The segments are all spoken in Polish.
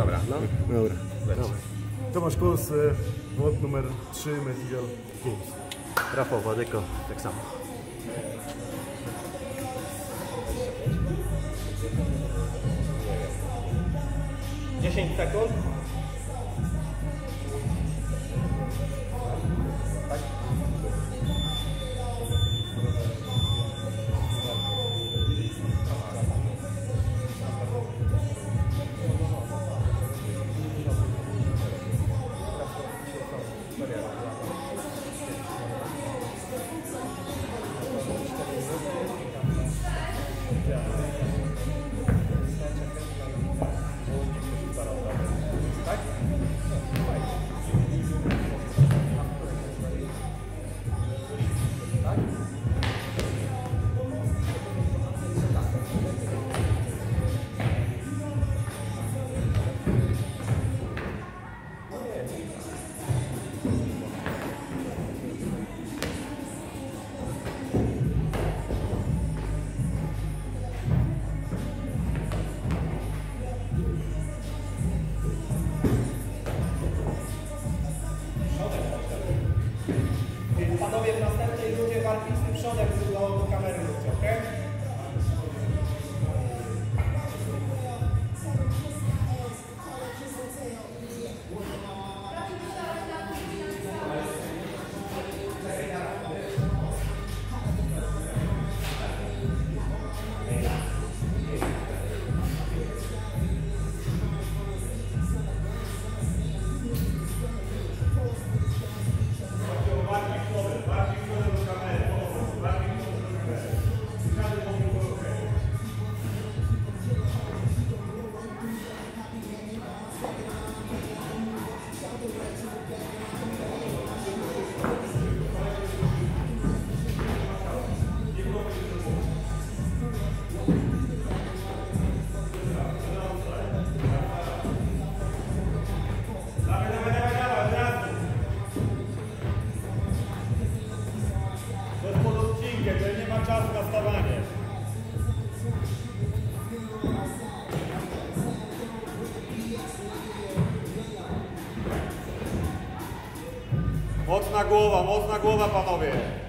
Dobra, no. Dobra. Dobra. Tomasz Kłos, błąd numer 3, Medial 5. Rafał Wadyko, tak samo. Dziesięć sekund. historiador. na goma, mãos na goma para mover.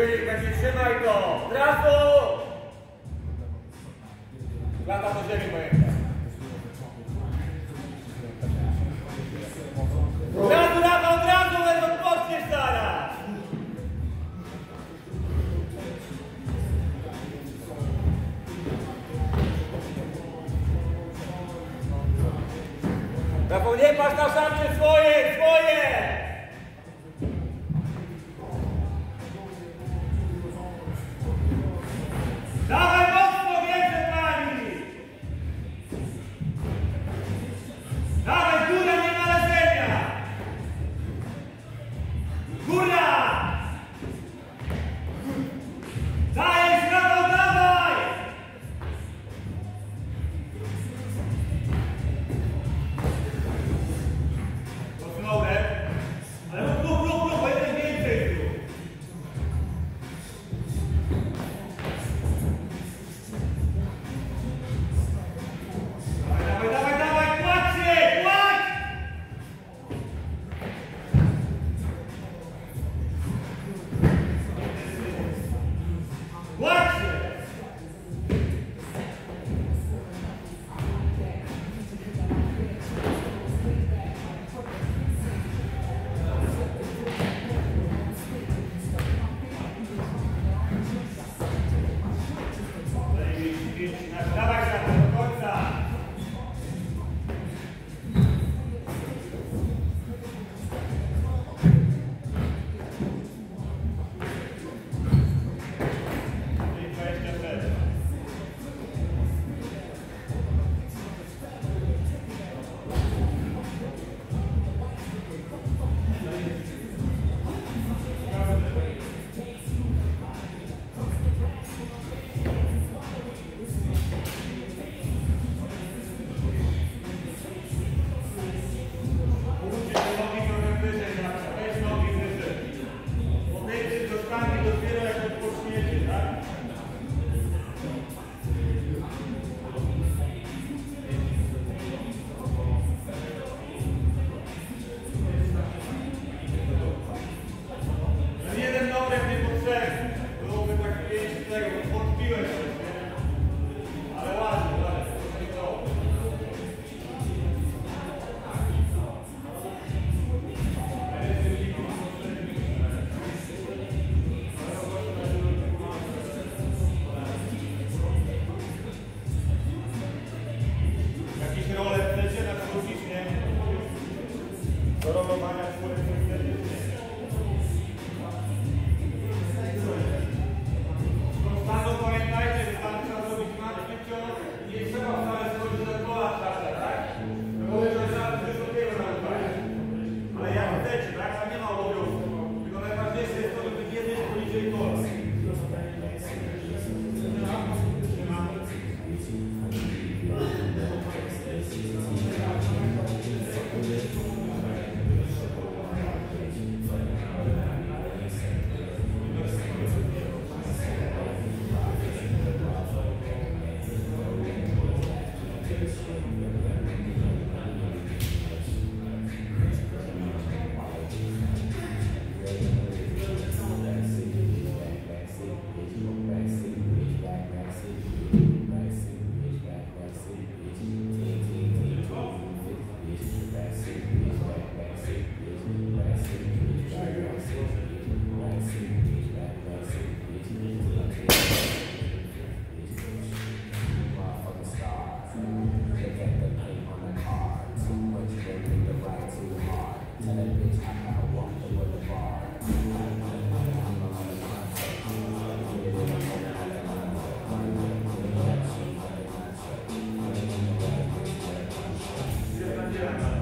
Trzymaj go! Brawo! Yeah.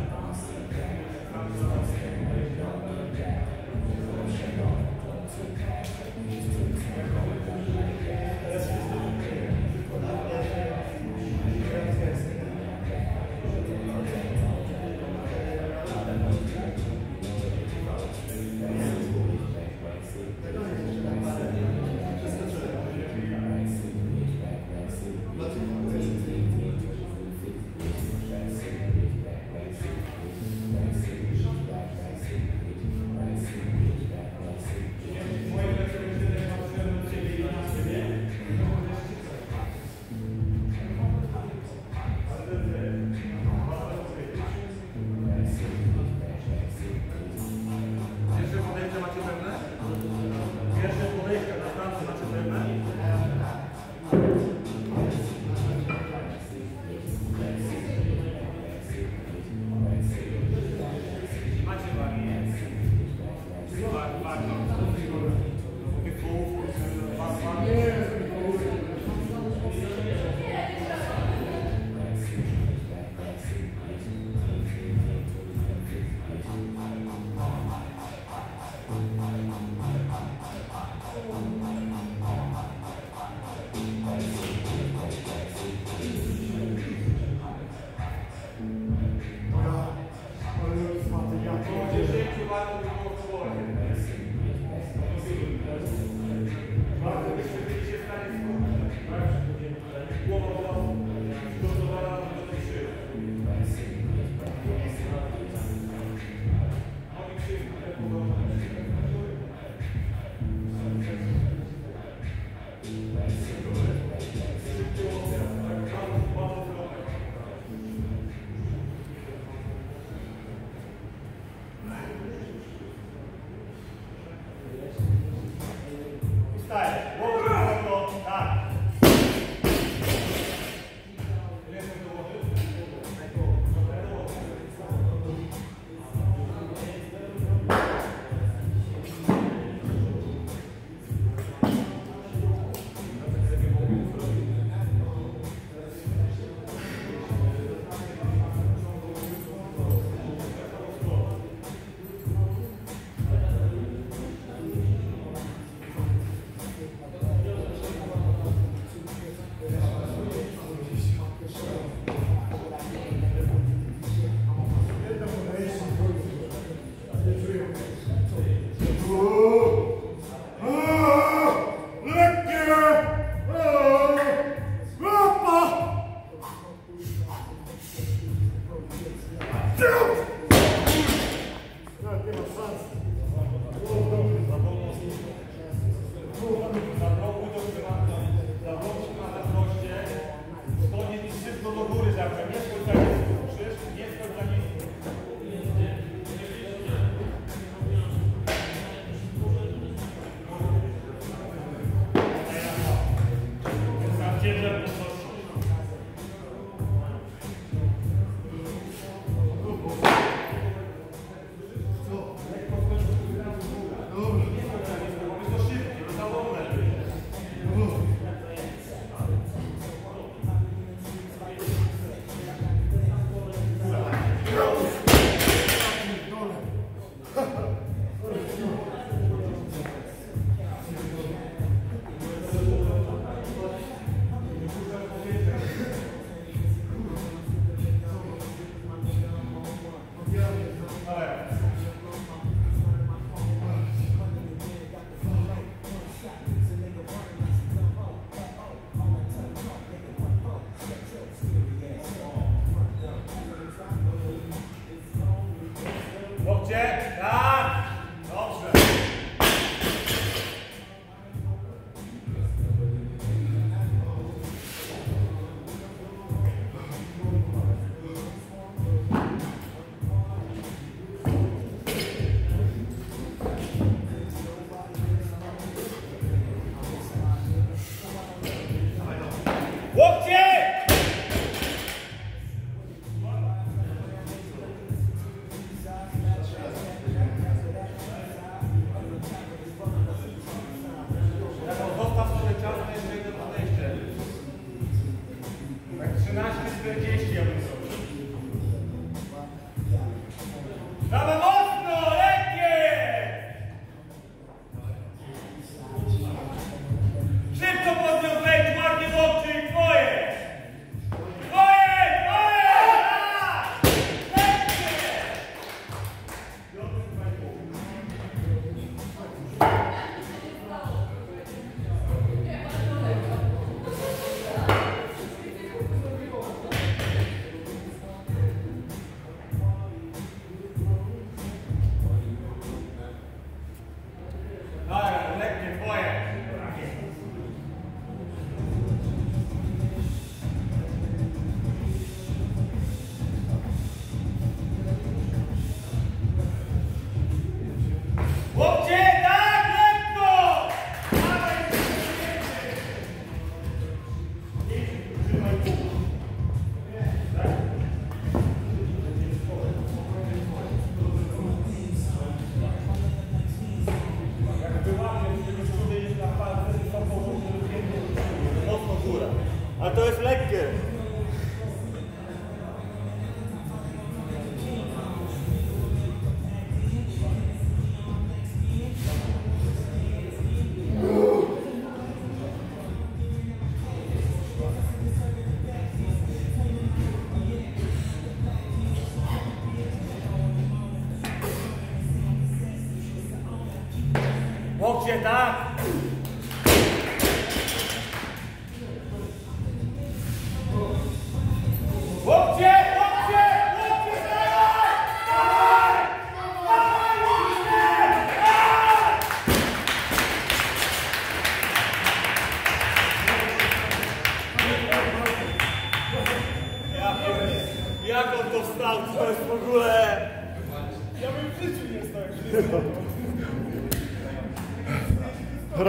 Łokcie, tak?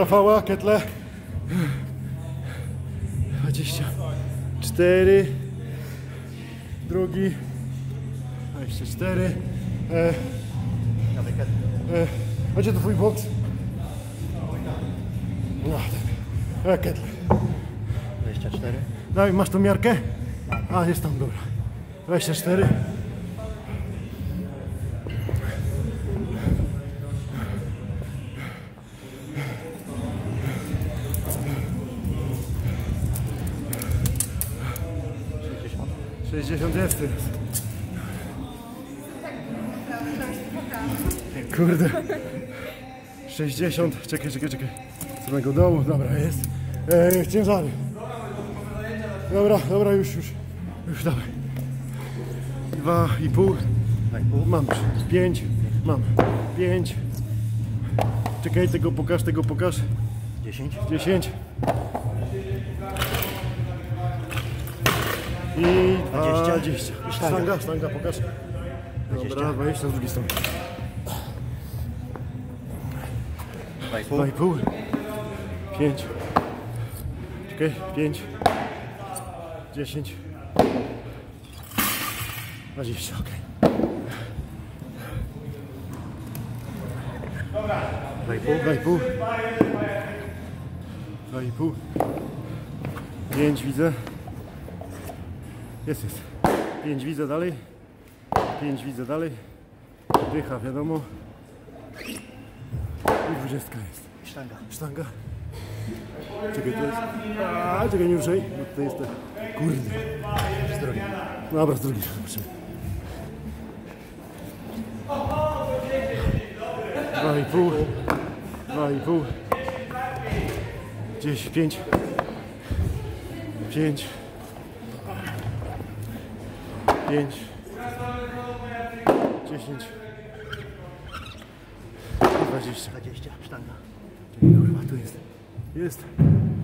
Rafała, Ketle. 24. Drugi. 24. E, e, gdzie to twój boks? No, e, Ketle. 24. Daj, masz tą miarkę? A, jest tam, dobra. 24. Kurde. 60. Czekaj, czekaj, czekaj. Z samego dołu, dobra, jest. E, ciężary. Dobra, dobra, już, już. Już dawaj. Dwa i pół. Mam już. Pięć. Mam. Pięć. Czekaj, tego pokaż, tego pokaż. 10. Dziesięć. I Dwadzieścia. dwadzieścia. I sztanga. Sztanga, sztanga, pokaż. Dobra, 20 z drugiej strony. 2,5. Dwa i pół. Pięć. Czekaj, pięć. Dziesięć. Dwadzieścia, okej. 2,5. Dwa i pół. Dwa i pół. Pięć widzę. Jest, jest. Pięć widzę dalej. Pięć widzę dalej. Dycha, wiadomo. I dwudziestka jest. Sztanga. Sztanga. Czekaj, to jest. A, czekaj, nie ruszaj. bo To jest te. Kurde. Z drugiej. Dobra, z drugiej. Zobaczymy. i pół. Dwa i pół. Gdzieś pięć. Pięć. 5 10 20 20 sztanga. Kurwa tu jest. Jest.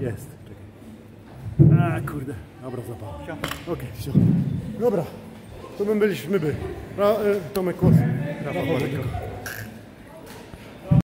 Jest. A kurde. Dobra zapał ok sio. dobra. To my byliśmy by Ra, y, Tomek Kłos Rafał Paryko